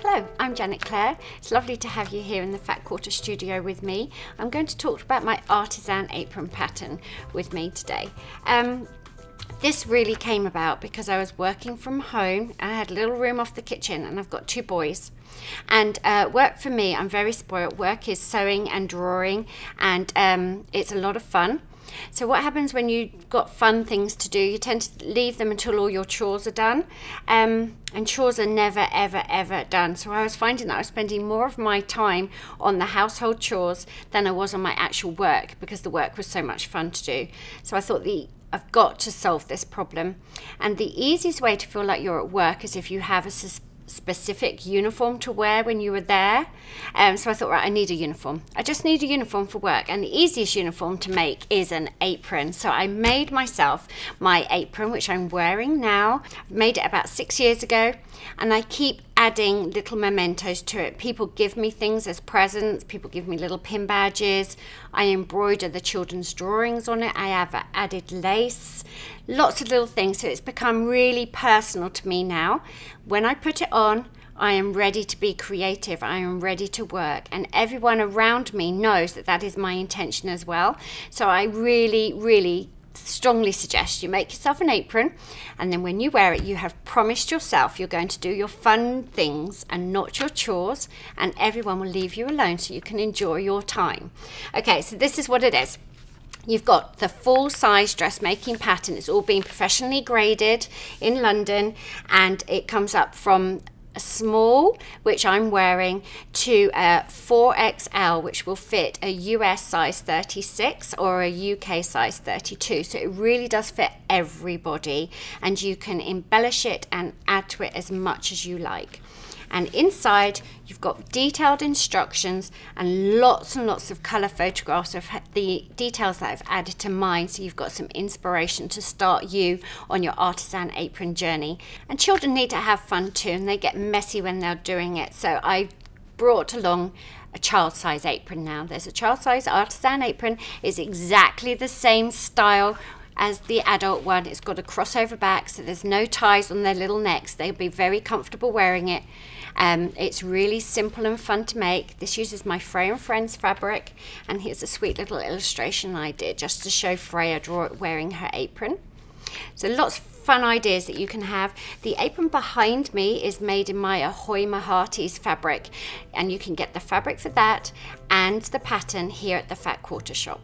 Hello, I'm Janet Clare. It's lovely to have you here in the Fat Quarter studio with me. I'm going to talk about my artisan apron pattern with me today. Um, this really came about because I was working from home. And I had a little room off the kitchen and I've got two boys. And uh, work for me, I'm very spoiled. Work is sewing and drawing and um, it's a lot of fun. So what happens when you've got fun things to do? You tend to leave them until all your chores are done. Um, and chores are never, ever, ever done. So I was finding that I was spending more of my time on the household chores than I was on my actual work because the work was so much fun to do. So I thought the I've got to solve this problem. And the easiest way to feel like you're at work is if you have a specific uniform to wear when you were there. Um, so I thought, right, I need a uniform. I just need a uniform for work. And the easiest uniform to make is an apron. So I made myself my apron, which I'm wearing now. I made it about six years ago. And I keep adding little mementos to it. People give me things as presents, people give me little pin badges. I embroider the children's drawings on it. I have added lace, lots of little things. So it's become really personal to me now. When I put it on, I am ready to be creative. I am ready to work. And everyone around me knows that that is my intention as well. So I really, really strongly suggest you make yourself an apron and then when you wear it you have promised yourself you're going to do your fun things and not your chores and everyone will leave you alone so you can enjoy your time okay so this is what it is You've got the full size dressmaking pattern. It's all been professionally graded in London and it comes up from small, which I'm wearing, to a 4XL, which will fit a US size 36 or a UK size 32. So it really does fit everybody, and you can embellish it and add to it as much as you like and inside you've got detailed instructions and lots and lots of colour photographs of the details that I've added to mine so you've got some inspiration to start you on your artisan apron journey and children need to have fun too and they get messy when they're doing it so I brought along a child size apron now. There's a child size artisan apron. It's exactly the same style as the adult one. It's got a crossover back, so there's no ties on their little necks. They'll be very comfortable wearing it. Um, it's really simple and fun to make. This uses my Freya and Friends fabric, and here's a sweet little illustration I did just to show Freya wearing her apron. So lots of fun ideas that you can have. The apron behind me is made in my Ahoy Me Hearties fabric, and you can get the fabric for that and the pattern here at the Fat Quarter shop.